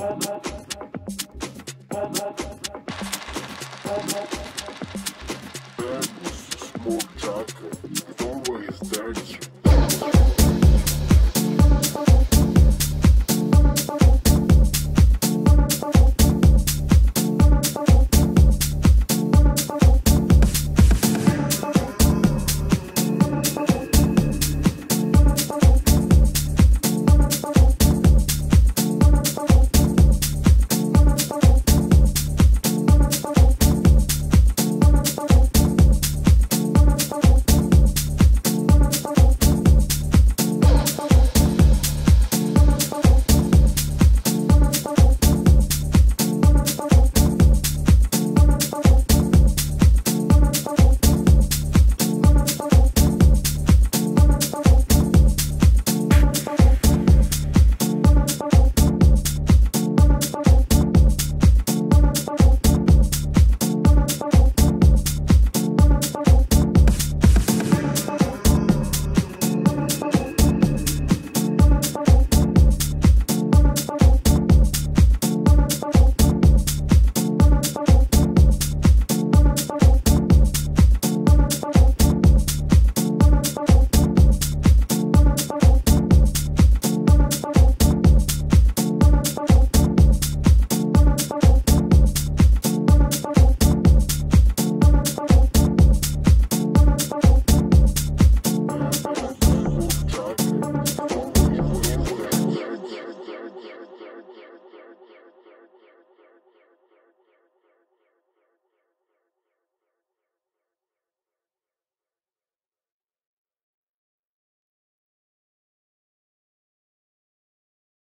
Bye-bye.